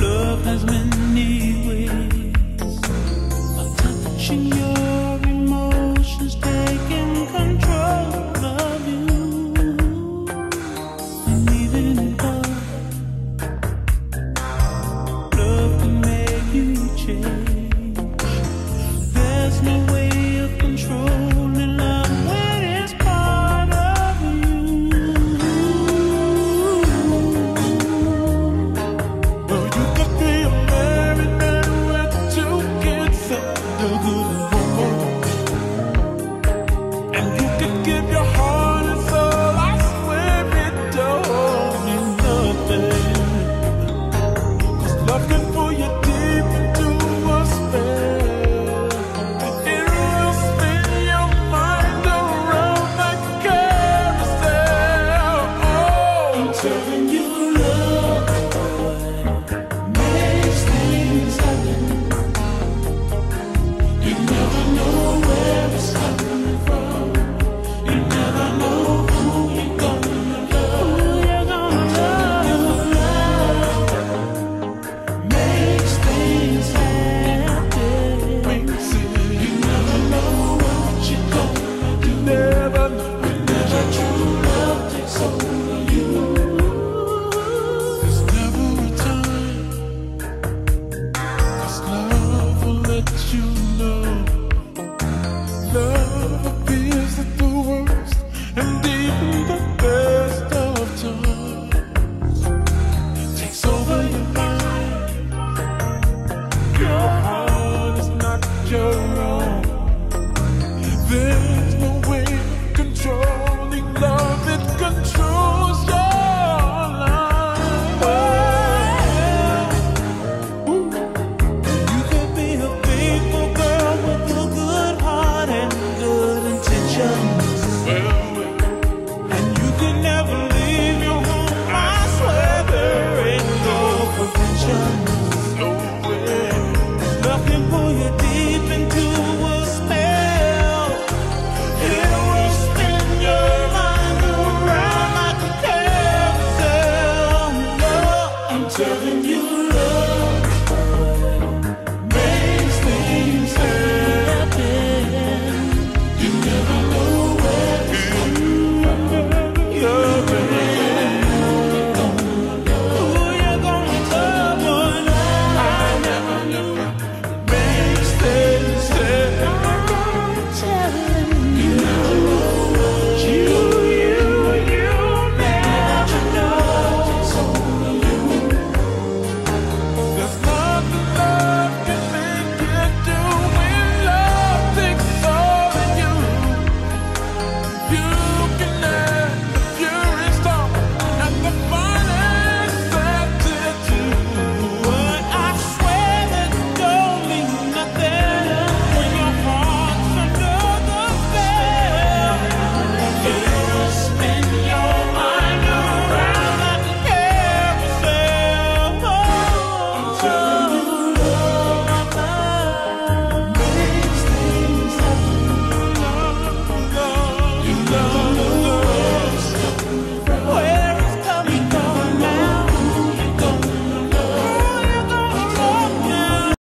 Love has many ways of touching your